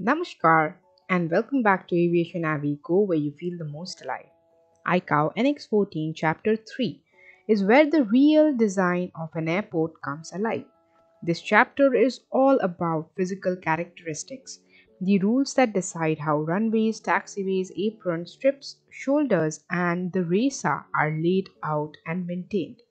Namaskar and welcome back to Aviation Avi Go where you feel the most alive. ICAO Annex 14 Chapter 3 is where the real design of an airport comes alive. This chapter is all about physical characteristics, the rules that decide how runways, taxiways, aprons, strips, shoulders, and the RESA are laid out and maintained.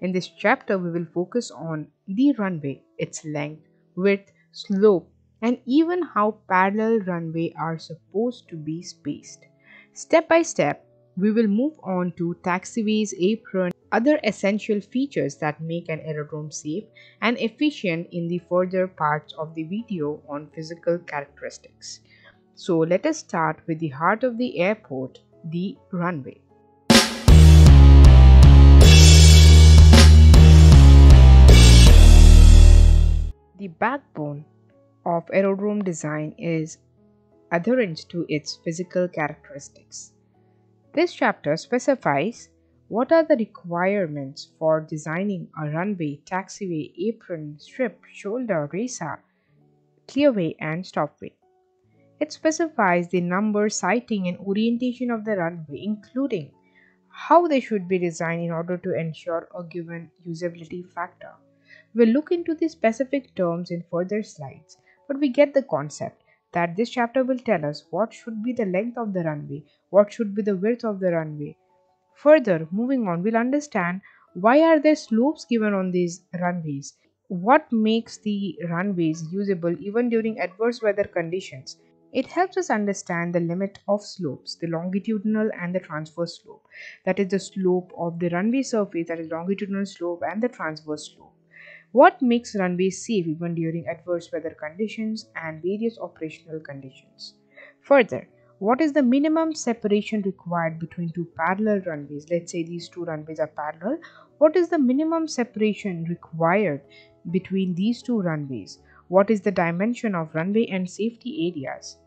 In this chapter, we will focus on the runway, its length, width, slope, and even how parallel runway are supposed to be spaced. Step by step, we will move on to taxiways, apron, other essential features that make an aerodrome safe and efficient in the further parts of the video on physical characteristics. So let us start with the heart of the airport, the runway. The backbone of aerodrome design is adherence to its physical characteristics. This chapter specifies what are the requirements for designing a runway, taxiway, apron, strip, shoulder, RESA, clearway, and stopway. It specifies the number, siting, and orientation of the runway, including how they should be designed in order to ensure a given usability factor. We'll look into the specific terms in further slides but we get the concept that this chapter will tell us what should be the length of the runway, what should be the width of the runway. Further, moving on, we'll understand why are there slopes given on these runways, what makes the runways usable even during adverse weather conditions. It helps us understand the limit of slopes, the longitudinal and the transverse slope. That is the slope of the runway surface, that is longitudinal slope and the transverse slope what makes runways safe even during adverse weather conditions and various operational conditions. Further, what is the minimum separation required between two parallel runways? Let's say these two runways are parallel. What is the minimum separation required between these two runways? What is the dimension of runway and safety areas?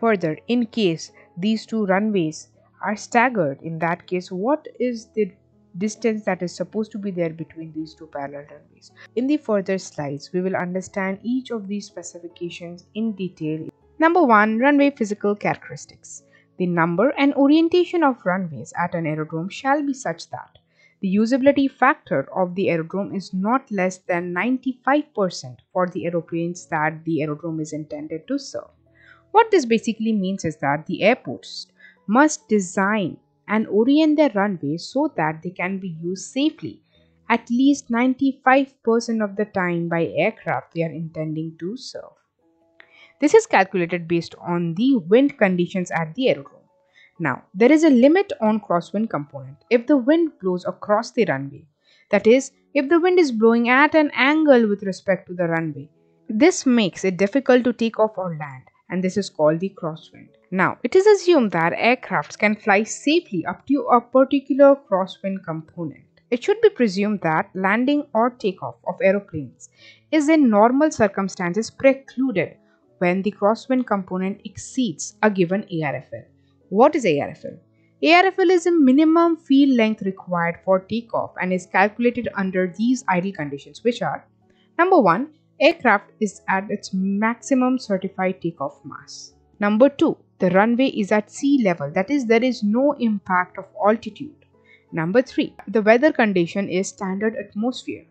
Further, in case these two runways are staggered, in that case, what is the distance that is supposed to be there between these two parallel runways. In the further slides, we will understand each of these specifications in detail. Number 1. Runway Physical Characteristics The number and orientation of runways at an aerodrome shall be such that the usability factor of the aerodrome is not less than 95% for the aeroplanes that the aerodrome is intended to serve. What this basically means is that the airports must design and orient their runways so that they can be used safely at least 95% of the time by aircraft they are intending to serve. This is calculated based on the wind conditions at the aerodrome. Now, there is a limit on crosswind component. If the wind blows across the runway, that is, if the wind is blowing at an angle with respect to the runway, this makes it difficult to take off or land and this is called the crosswind. Now, it is assumed that aircrafts can fly safely up to a particular crosswind component. It should be presumed that landing or takeoff of aeroplanes is in normal circumstances precluded when the crosswind component exceeds a given ARFL. What is ARFL? ARFL is a minimum field length required for takeoff and is calculated under these ideal conditions, which are number one, aircraft is at its maximum certified takeoff mass. Number 2. The runway is at sea level, that is, there is no impact of altitude. Number 3. The weather condition is standard atmosphere.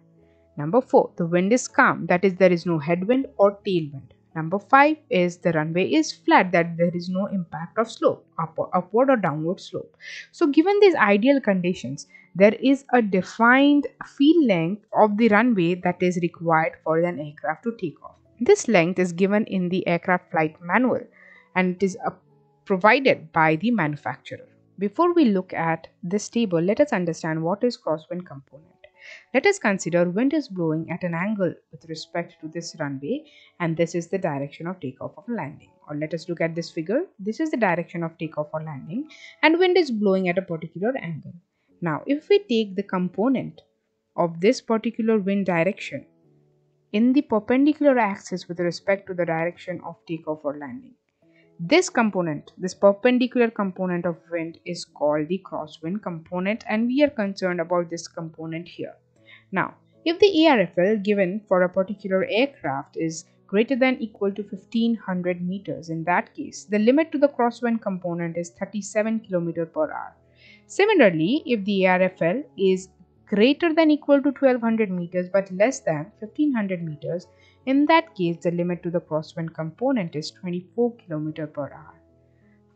Number 4. The wind is calm, that is, there is no headwind or tailwind. Number 5 is the runway is flat, that there is no impact of slope, upward or downward slope. So, given these ideal conditions, there is a defined field length of the runway that is required for an aircraft to take off. This length is given in the aircraft flight manual and it is uh, provided by the manufacturer. Before we look at this table, let us understand what is crosswind component. Let us consider wind is blowing at an angle with respect to this runway and this is the direction of takeoff or landing. Or let us look at this figure. This is the direction of takeoff or landing and wind is blowing at a particular angle. Now, if we take the component of this particular wind direction in the perpendicular axis with respect to the direction of takeoff or landing, this component, this perpendicular component of wind is called the crosswind component and we are concerned about this component here. Now, if the ARFL given for a particular aircraft is greater than equal to 1500 meters. In that case, the limit to the crosswind component is 37 km per hour. Similarly, if the ARFL is greater than equal to 1200 meters but less than 1500 meters, in that case the limit to the crosswind component is 24 km per hour.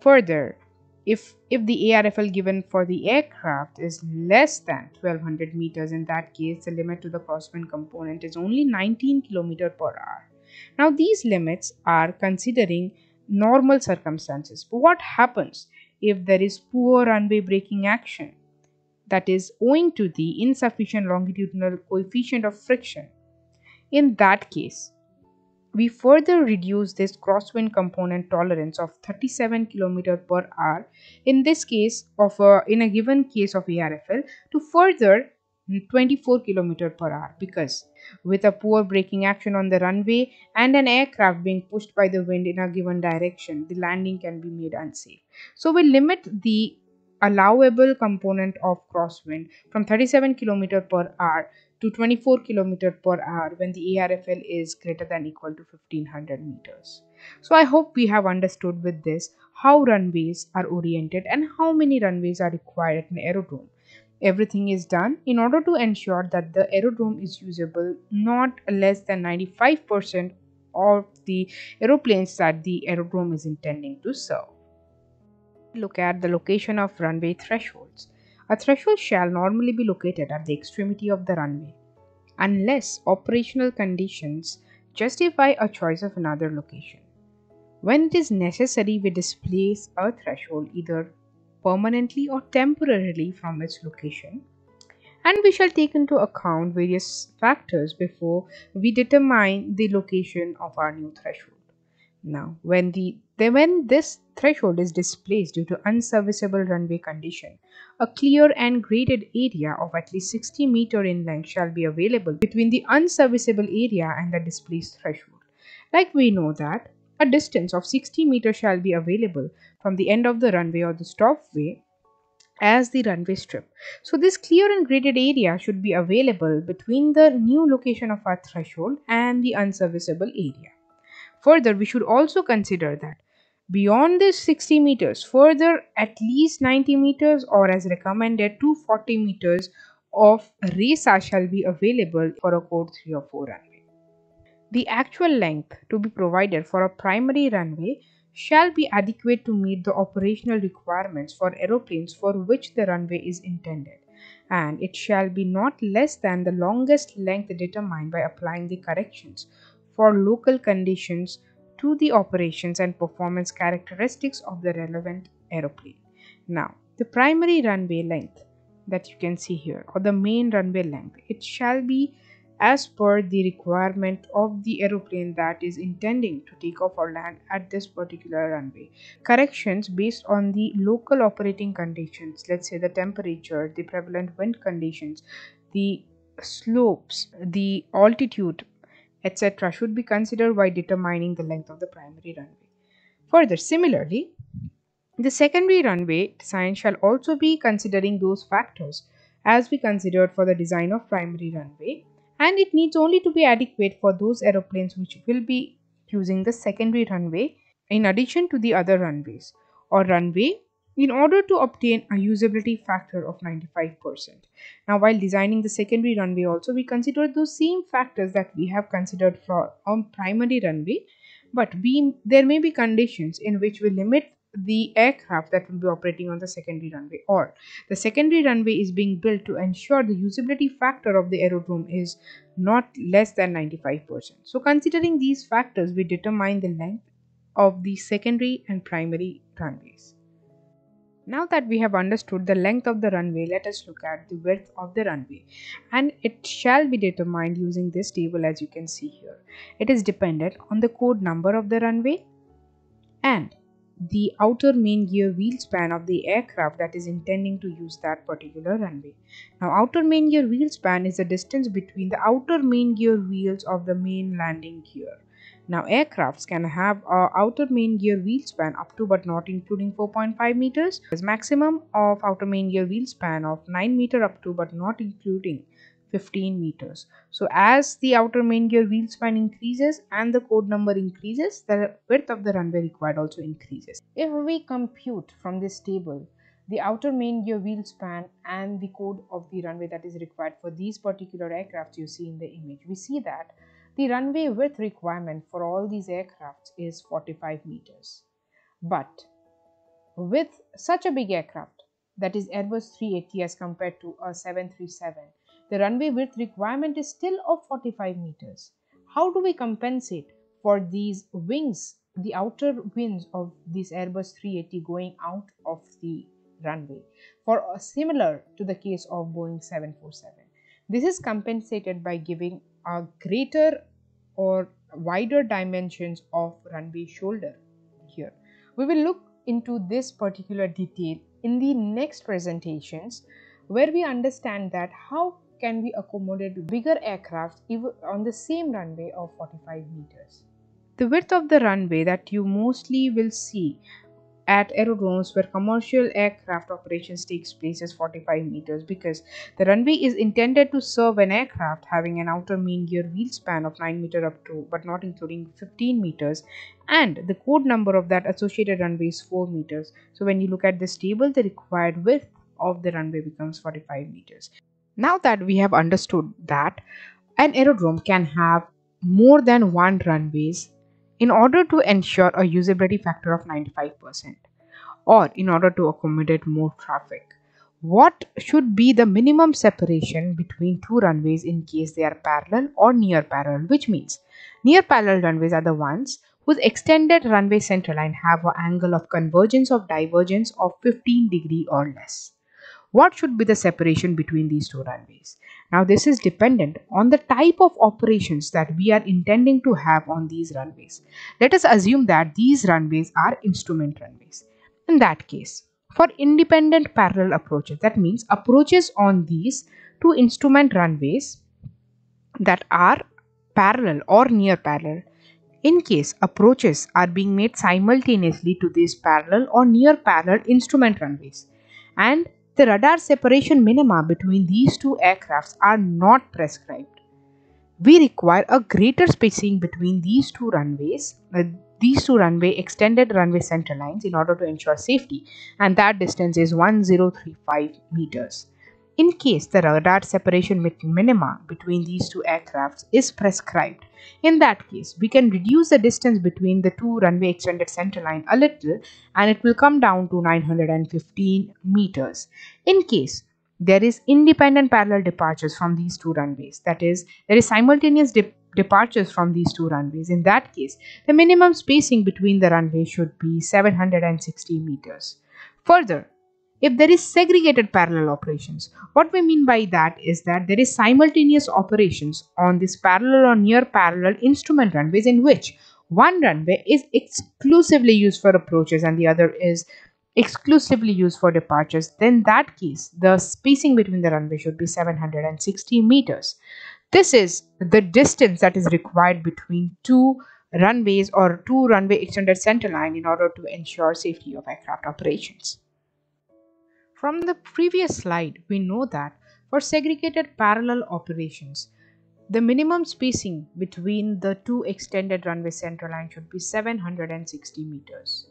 Further, if if the ARFL given for the aircraft is less than 1200 meters in that case the limit to the crosswind component is only 19 km per hour. Now these limits are considering normal circumstances. But what happens if there is poor runway braking action? That is owing to the insufficient longitudinal coefficient of friction in that case we further reduce this crosswind component tolerance of 37 km per hour in this case of a, in a given case of ARFL to further 24 km per hour. Because with a poor braking action on the runway and an aircraft being pushed by the wind in a given direction the landing can be made unsafe. So we limit the allowable component of crosswind from 37 km per hour to 24 km per hour when the ARFL is greater than equal to 1500 meters. So I hope we have understood with this how runways are oriented and how many runways are required at an aerodrome. Everything is done in order to ensure that the aerodrome is usable not less than 95% of the aeroplanes that the aerodrome is intending to serve. Look at the location of runway thresholds. A threshold shall normally be located at the extremity of the runway, unless operational conditions justify a choice of another location. When it is necessary, we displace a threshold either permanently or temporarily from its location and we shall take into account various factors before we determine the location of our new threshold. Now, when the then when this threshold is displaced due to unserviceable runway condition, a clear and graded area of at least 60 meter in length shall be available between the unserviceable area and the displaced threshold. Like we know that a distance of 60 meter shall be available from the end of the runway or the stopway as the runway strip. So this clear and graded area should be available between the new location of our threshold and the unserviceable area. Further, we should also consider that beyond this 60 meters, further at least 90 meters or as recommended 240 meters of RESA shall be available for a code 3 or 4 runway. The actual length to be provided for a primary runway shall be adequate to meet the operational requirements for aeroplanes for which the runway is intended and it shall be not less than the longest length determined by applying the corrections for local conditions to the operations and performance characteristics of the relevant aeroplane. Now, the primary runway length that you can see here or the main runway length, it shall be as per the requirement of the aeroplane that is intending to take off or land at this particular runway. Corrections based on the local operating conditions, let's say the temperature, the prevalent wind conditions, the slopes, the altitude, etc., should be considered while determining the length of the primary runway. Further, similarly, the secondary runway design shall also be considering those factors as we considered for the design of primary runway and it needs only to be adequate for those aeroplanes which will be using the secondary runway in addition to the other runways or runway in order to obtain a usability factor of 95%. Now while designing the secondary runway also we consider those same factors that we have considered for on primary runway but we there may be conditions in which we limit the aircraft that will be operating on the secondary runway or the secondary runway is being built to ensure the usability factor of the aerodrome is not less than 95%. So considering these factors we determine the length of the secondary and primary runways. Now that we have understood the length of the runway, let us look at the width of the runway and it shall be determined using this table as you can see here. It is dependent on the code number of the runway and the outer main gear wheel span of the aircraft that is intending to use that particular runway. Now outer main gear wheel span is the distance between the outer main gear wheels of the main landing gear. Now aircrafts can have a outer main gear wheel span up to but not including 4.5 meters. There's maximum of outer main gear wheel span of 9 meter up to but not including 15 meters. So as the outer main gear wheel span increases and the code number increases, the width of the runway required also increases. If we compute from this table the outer main gear wheel span and the code of the runway that is required for these particular aircrafts you see in the image, we see that the runway width requirement for all these aircrafts is 45 meters. But with such a big aircraft, that is Airbus 380 as compared to a 737, the runway width requirement is still of 45 meters. How do we compensate for these wings, the outer wings of this Airbus 380 going out of the runway for similar to the case of Boeing 747? This is compensated by giving greater or wider dimensions of runway shoulder here. We will look into this particular detail in the next presentations where we understand that how can we accommodate bigger aircraft on the same runway of 45 meters. The width of the runway that you mostly will see at aerodromes where commercial aircraft operations takes place is 45 meters because the runway is intended to serve an aircraft having an outer main gear wheel span of 9 meter up to but not including 15 meters. And the code number of that associated runway is 4 meters. So when you look at this table the required width of the runway becomes 45 meters. Now that we have understood that an aerodrome can have more than one runways in order to ensure a usability factor of 95% or in order to accommodate more traffic. What should be the minimum separation between two runways in case they are parallel or near parallel, which means near parallel runways are the ones whose extended runway centerline have an angle of convergence of divergence of 15 degree or less. What should be the separation between these two runways? Now this is dependent on the type of operations that we are intending to have on these runways. Let us assume that these runways are instrument runways. In that case, for independent parallel approaches, that means approaches on these two instrument runways that are parallel or near parallel, in case approaches are being made simultaneously to these parallel or near parallel instrument runways and the radar separation minima between these two aircrafts are not prescribed. We require a greater spacing between these two runways, uh, these two runway extended runway center lines in order to ensure safety and that distance is 1035 meters. In case the radar separation minima between these two aircrafts is prescribed, in that case, we can reduce the distance between the two runway extended centerline a little and it will come down to 915 meters. In case there is independent parallel departures from these two runways, that is, there is simultaneous de departures from these two runways. In that case, the minimum spacing between the runways should be 760 meters. Further, if there is segregated parallel operations. What we mean by that is that there is simultaneous operations on this parallel or near parallel instrument runways in which one runway is exclusively used for approaches and the other is exclusively used for departures then that case the spacing between the runway should be 760 meters this is the distance that is required between two runways or two runway extended centerline in order to ensure safety of aircraft operations from the previous slide, we know that for segregated parallel operations, the minimum spacing between the two extended runway centerline should be 760 meters.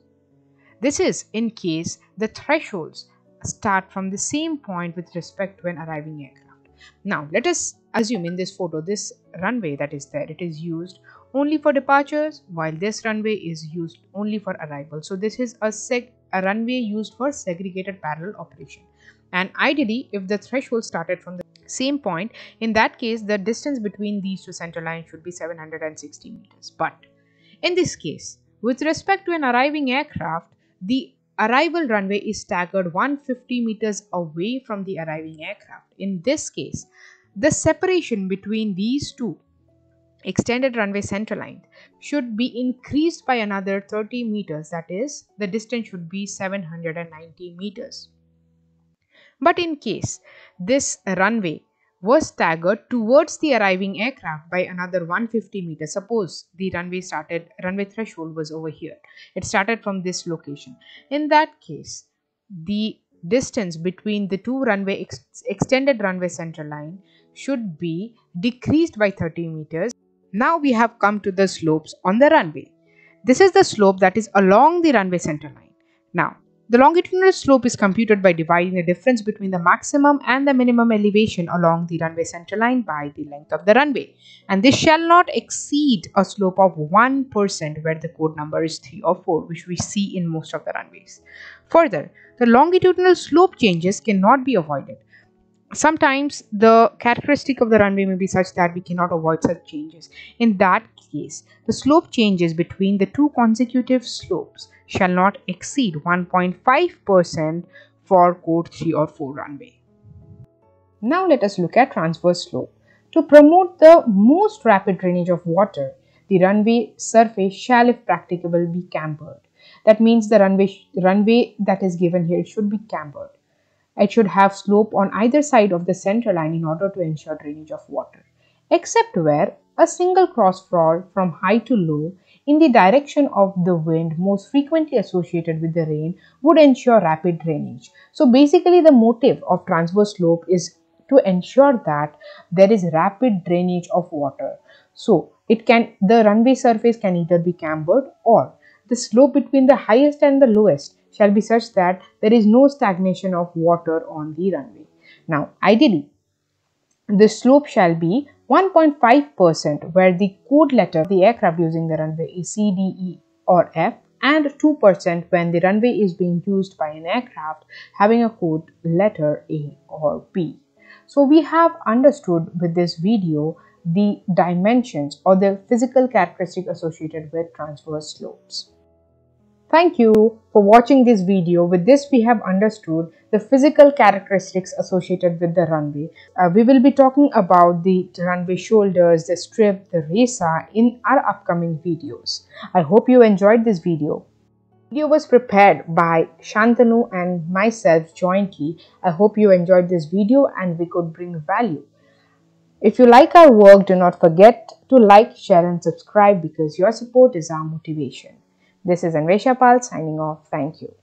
This is in case the thresholds start from the same point with respect to an arriving aircraft. Now, let us assume in this photo, this runway that is there, it is used only for departures while this runway is used only for arrival. So, this is a seg a runway used for segregated parallel operation. And ideally, if the threshold started from the same point, in that case, the distance between these two center lines should be 760 meters. But in this case, with respect to an arriving aircraft, the arrival runway is staggered 150 meters away from the arriving aircraft. In this case, the separation between these two extended runway centerline should be increased by another 30 meters. That is the distance should be 790 meters. But in case this runway was staggered towards the arriving aircraft by another 150 meters suppose the runway started runway threshold was over here. It started from this location. In that case the distance between the two runway ex extended runway center line should be decreased by 30 meters. Now we have come to the slopes on the runway. This is the slope that is along the runway center line. Now, the longitudinal slope is computed by dividing the difference between the maximum and the minimum elevation along the runway center line by the length of the runway. And this shall not exceed a slope of 1% where the code number is 3 or 4, which we see in most of the runways. Further, the longitudinal slope changes cannot be avoided. Sometimes the characteristic of the runway may be such that we cannot avoid such changes. In that case, the slope changes between the two consecutive slopes shall not exceed 1.5% for code 3 or 4 runway. Now let us look at transverse slope. To promote the most rapid drainage of water, the runway surface shall if practicable be cambered. That means the runway, runway that is given here should be cambered. It should have slope on either side of the center line in order to ensure drainage of water, except where a single cross fall from high to low in the direction of the wind most frequently associated with the rain would ensure rapid drainage. So basically the motive of transverse slope is to ensure that there is rapid drainage of water. So it can the runway surface can either be cambered or the slope between the highest and the lowest shall be such that there is no stagnation of water on the runway. Now ideally the slope shall be 1.5% where the code letter of the aircraft using the runway is C, D, E or F and 2% when the runway is being used by an aircraft having a code letter A or B. So we have understood with this video the dimensions or the physical characteristic associated with transverse slopes. Thank you for watching this video. With this, we have understood the physical characteristics associated with the runway. Uh, we will be talking about the runway shoulders, the strip, the RESA in our upcoming videos. I hope you enjoyed this video. Video was prepared by Shantanu and myself jointly. I hope you enjoyed this video and we could bring value. If you like our work, do not forget to like, share and subscribe because your support is our motivation. This is Anwesha Pal signing off. Thank you.